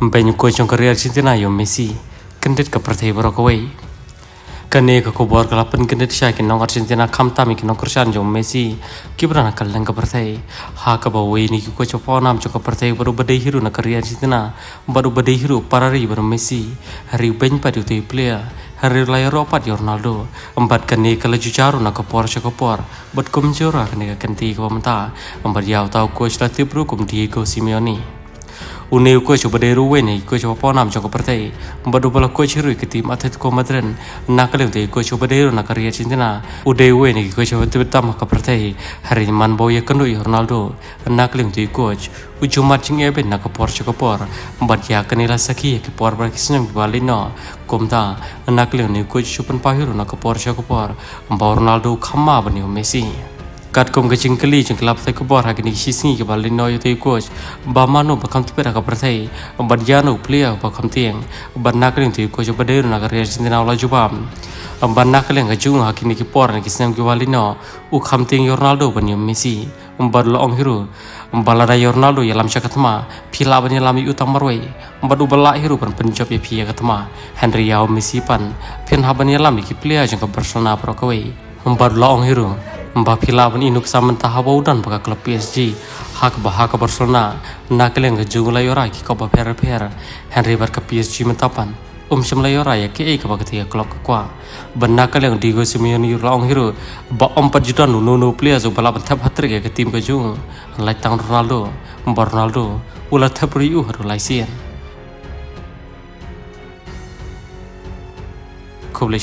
banyak ko chong career Argentina yo Messi. Kendet ka pertai barokawai kane ka ko bor kala pen kendet sha kin nong Argentina kham ta mi kin nong kursan jo Messi. Kibra na kallang ka pertai ha ka ba wei ni ko cho nam cho ka pertai baru badai hiru na career Argentina baru badai hiru parari baru Messi. Hari ben pa tu player. Hari lai ropat Ronaldo. Empat kane kala jujaru na ka por cho ka por bat kum jora kane ka kanti ka mata empat yau tau coach latih bro kum Diego Simeone une ko cho bade ruwe ne ko cho pa nam cho ko perte badu bala ko chiru ke tim athet ko madren. Na kale te ko cho bade ro na kariya chintina ude ko cho te tam ka perte hari man bo ye kanu ronaldo. Na kale te coach uju matching ebe na ka por cho ko por. Bat ya kanila saki ke por bar kisnem bali no. Komda na kale ne ko cho pan pa hiro na ka por cho ko por. Ba ronaldo khamma bani messi kat kom ke jing klap thai ko bor ha ni sisi ke bal no yote coach ba mano ba kam tpera ka prathai ba jano player ba kam tieng. Ba nak ring ti coach ba deru na ka re sin na la jubam ba nak leng ga jung ha kini ki por ni kisem ke no u kam tieng ronaldo ba ni messi. Ba lo ong hiru. Ba la ronaldo ya lam shakatma ba lam yu tamarwai ba du bala hiru pan penjob phi ya katma henry yao messi pan phen ha ba ni lam ki player jing ka barcelona pro ka wei. Ba lo ong hiru Mbak Pilawan inuk saman tahawau dan baka klub PSG hak bahaka Barcelona nakeleng ke jumlah yora ki kopa per per Henry bar ke PSG mentapan. Um semla yora ya ke ke baka tiga klub kwa benakeleng Diego Simeone yurlaong hiru. Ba om juta nu nu players bala bantap hatre ke tim ke jung lai tang Ronaldo. Mbar Ronaldo ulah thapri u haru sien. Kublai